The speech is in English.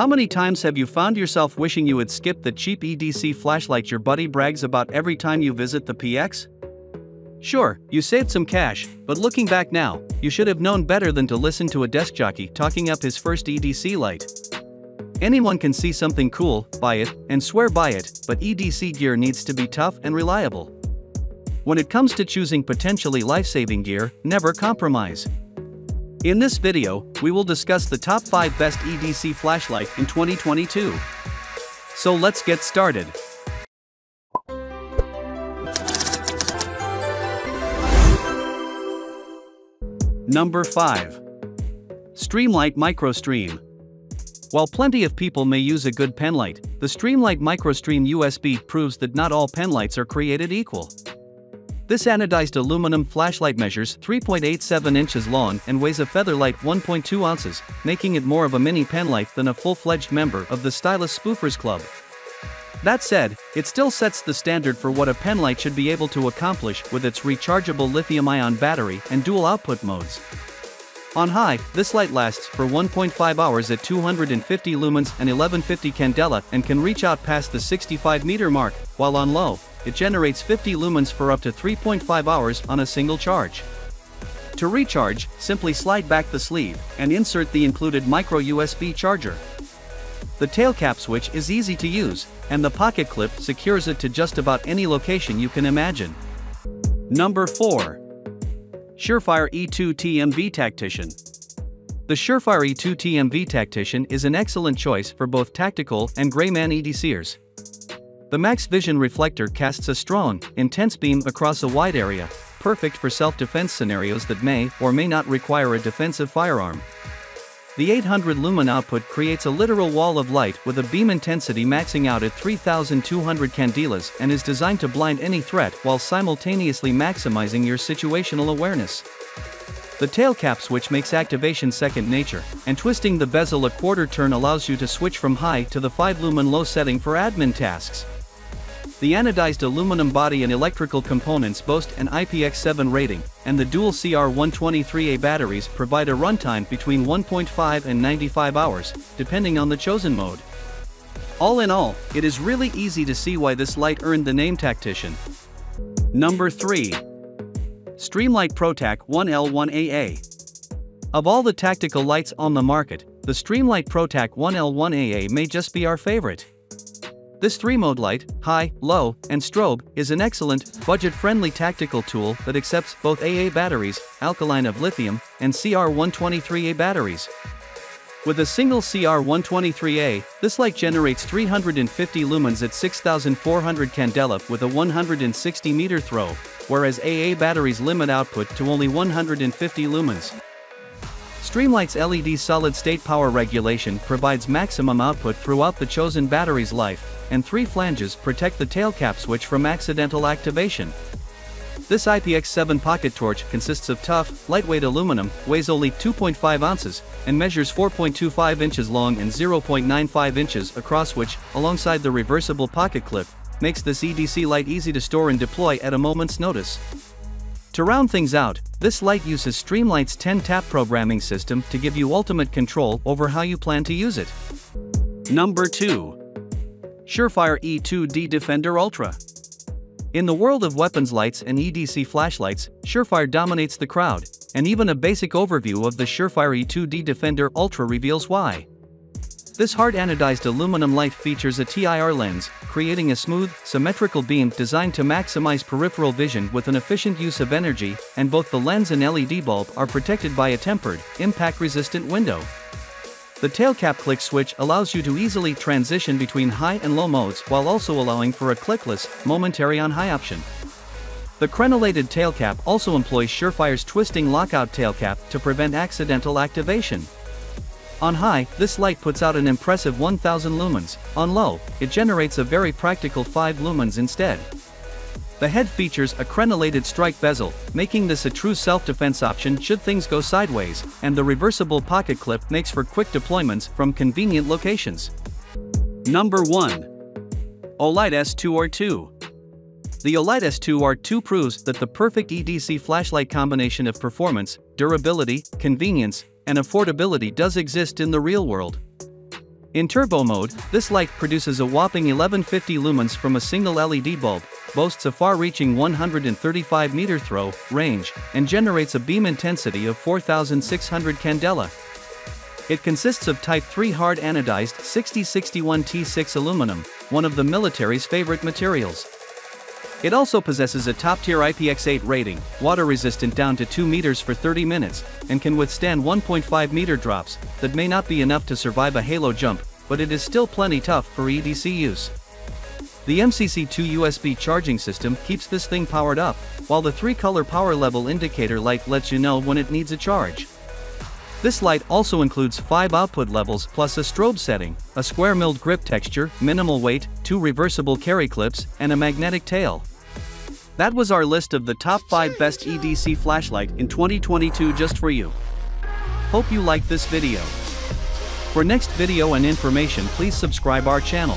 How many times have you found yourself wishing you had skipped the cheap EDC flashlight your buddy brags about every time you visit the PX? Sure, you saved some cash, but looking back now, you should have known better than to listen to a desk jockey talking up his first EDC light. Anyone can see something cool, buy it, and swear by it, but EDC gear needs to be tough and reliable. When it comes to choosing potentially life-saving gear, never compromise. In this video, we will discuss the top 5 best EDC flashlight in 2022. So let's get started. Number 5. Streamlight MicroStream. While plenty of people may use a good penlight, the Streamlight MicroStream USB proves that not all penlights are created equal. This anodized aluminum flashlight measures 3.87 inches long and weighs a featherlight 1.2 ounces, making it more of a mini penlight than a full-fledged member of the Stylus Spoofers Club. That said, it still sets the standard for what a penlight should be able to accomplish with its rechargeable lithium-ion battery and dual output modes. On high, this light lasts for 1.5 hours at 250 lumens and 1150 candela and can reach out past the 65 meter mark, while on low, it generates 50 lumens for up to 3.5 hours on a single charge. To recharge, simply slide back the sleeve and insert the included micro USB charger. The tail cap switch is easy to use, and the pocket clip secures it to just about any location you can imagine. Number 4. Surefire E2 TMV Tactician. The Surefire E2 TMV Tactician is an excellent choice for both tactical and grayman EDCers. The Max Vision reflector casts a strong, intense beam across a wide area, perfect for self-defense scenarios that may or may not require a defensive firearm. The 800 lumen output creates a literal wall of light with a beam intensity maxing out at 3200 candelas and is designed to blind any threat while simultaneously maximizing your situational awareness. The tail cap switch makes activation second nature, and twisting the bezel a quarter turn allows you to switch from high to the 5 lumen low setting for admin tasks. The anodized aluminum body and electrical components boast an IPX7 rating, and the dual CR123A batteries provide a runtime between 1.5 and 95 hours, depending on the chosen mode. All in all, it is really easy to see why this light earned the name Tactician. Number 3. Streamlight ProTac 1L1AA. Of all the tactical lights on the market, the Streamlight ProTac 1L1AA may just be our favorite. This 3-mode light, high, low, and strobe, is an excellent, budget-friendly tactical tool that accepts both AA batteries, alkaline of lithium, and CR123A batteries. With a single CR123A, this light generates 350 lumens at 6400 candela with a 160 meter throw, whereas AA batteries limit output to only 150 lumens. Streamlight's LED solid-state power regulation provides maximum output throughout the chosen battery's life, and three flanges protect the tail cap switch from accidental activation. This IPX7 pocket torch consists of tough, lightweight aluminum, weighs only 2.5 ounces, and measures 4.25 inches long and 0.95 inches across which, alongside the reversible pocket clip, makes this EDC light easy to store and deploy at a moment's notice. To round things out, this light uses Streamlight's 10-tap programming system to give you ultimate control over how you plan to use it. Number 2. Surefire E2D Defender Ultra. In the world of weapons lights and EDC flashlights, Surefire dominates the crowd, and even a basic overview of the Surefire E2D Defender Ultra reveals why. This hard anodized aluminum light features a TIR lens, creating a smooth, symmetrical beam designed to maximize peripheral vision with an efficient use of energy, and both the lens and LED bulb are protected by a tempered, impact-resistant window. The tail cap click switch allows you to easily transition between high and low modes while also allowing for a clickless, momentary on high option. The crenellated tail cap also employs Surefire's twisting lockout tail cap to prevent accidental activation. On high, this light puts out an impressive 1000 lumens, on low, it generates a very practical 5 lumens instead. The head features a crenellated strike bezel, making this a true self-defense option should things go sideways, and the reversible pocket clip makes for quick deployments from convenient locations. Number 1. Olight S2R2 The Olight S2R2 proves that the perfect EDC flashlight combination of performance, durability, convenience, and affordability does exist in the real world. In turbo mode, this light produces a whopping 1150 lumens from a single LED bulb, boasts a far-reaching 135 meter throw range, and generates a beam intensity of 4600 candela. It consists of Type 3 hard anodized 6061 T6 aluminum, one of the military's favorite materials. It also possesses a top-tier IPX8 rating, water-resistant down to 2 meters for 30 minutes, and can withstand 1.5 meter drops that may not be enough to survive a halo jump, but it is still plenty tough for EDC use. The MCC2 USB charging system keeps this thing powered up, while the 3-color power level indicator light lets you know when it needs a charge. This light also includes 5 output levels plus a strobe setting, a square milled grip texture, minimal weight, 2 reversible carry clips, and a magnetic tail. That was our list of the top 5 best EDC flashlight in 2022 just for you. Hope you liked this video. For next video and information please subscribe our channel.